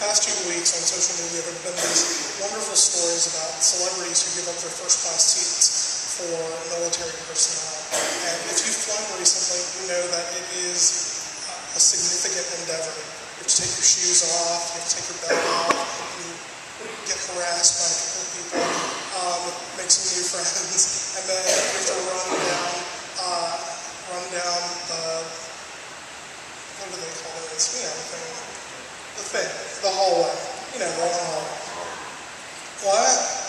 past few weeks on social media, there have been these wonderful stories about celebrities who give up their first class seats for military personnel. And if you've flown recently, you know that it is a significant endeavor. You have to take your shoes off, you have to take your belt off, you get harassed by a couple of people, um, make some new friends, and then you have to run down, uh, run down the, what do they call know, the thing, the the hallway. You know, the long hallway. What?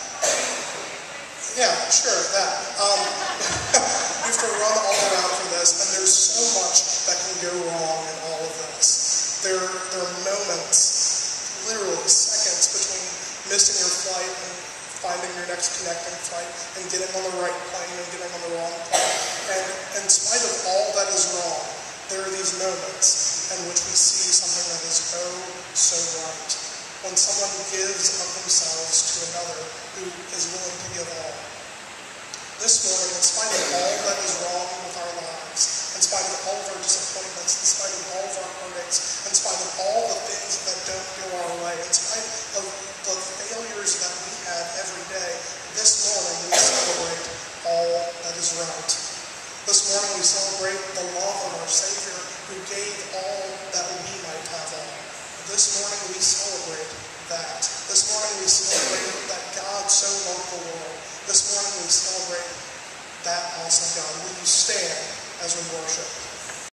Yeah, sure, that. Um, you have to run all around for this, and there's so much that can go wrong in all of this. There, there are moments, literally seconds, between missing your flight and finding your next connecting flight and getting on the right plane and getting on the wrong plane. And in spite of all that is wrong, there are these moments in which we see something oh so right. When someone gives of themselves to another who is willing to give all. This morning, in spite of all that is wrong with our lives, in spite of all of our disappointments, in spite of all of our heartaches, in spite of all the things that don't go our way, in spite of the failures that we have every day, this morning we celebrate all that is right. This morning we celebrate the love of our Savior who gave all that we might have all. This morning we celebrate that. This morning we celebrate that God so loved the world. This morning we celebrate that awesome God. Will you stand as we worship?